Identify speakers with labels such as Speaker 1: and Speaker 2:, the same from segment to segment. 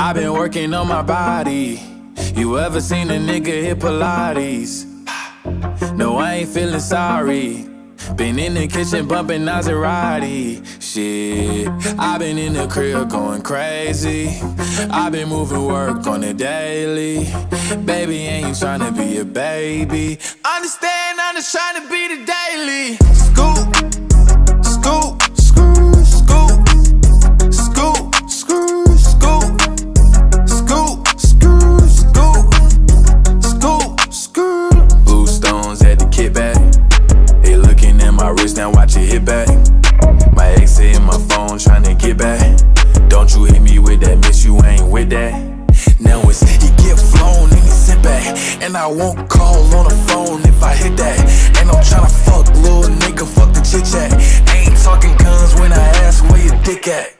Speaker 1: I've been working on my body. You ever seen a nigga hit Pilates? No, I ain't feeling sorry. Been in the kitchen bumping Maserati. Shit, I've been in the crib going crazy. I've been moving work on the daily. Baby, ain't you trying to be a baby. Understand, I'm just trying to be the daily. Scoop, scoop, now watch it hit back. My ex in my phone tryna get back. Don't you hit me with that, miss you ain't with that. Now it's he get flown and he sit back. And I won't call on the phone if I hit that. Ain't no tryna fuck, little nigga, fuck the chit chat. Ain't talking guns when I ask where your dick at.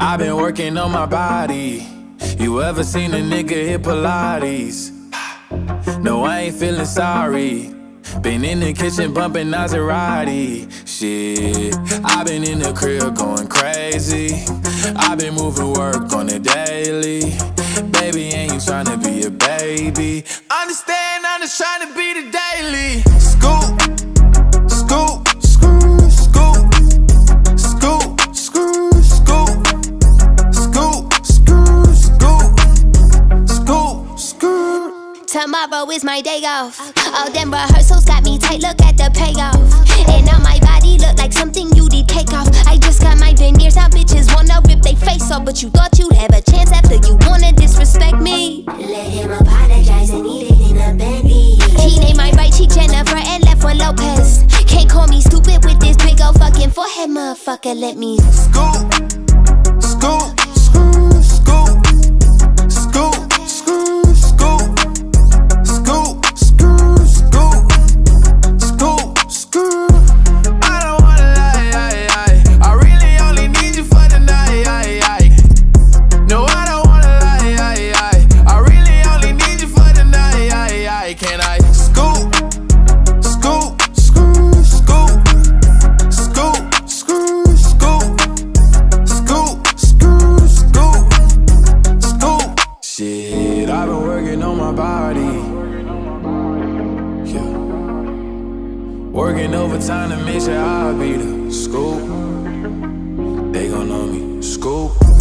Speaker 1: I've been working on my body. You ever seen a nigga hit Pilates? No, I ain't feeling sorry. Been in the kitchen bumping Maserati. Shit, I've been in the crib going crazy. I've been moving work on the daily. Baby, ain't you tryna be a baby. Understand, I'm just trying to be the daily.
Speaker 2: Tomorrow is my day off. All them rehearsals got me tight, look at the payoff. And now my body look like something you did take off. I just got my veneers, now bitches wanna rip they face off. But you thought you'd have a chance after you wanna disrespect me.
Speaker 3: Let him apologize and eat it in a Bentley.
Speaker 2: He named my right cheek Jennifer and left one Lopez. Can't call me stupid with this big old fucking forehead, motherfucker. Let me
Speaker 1: Scoop, scoop, working on my body. Yeah. Working overtime to make sure I'll be the scoop. They gon' know me. Scoop.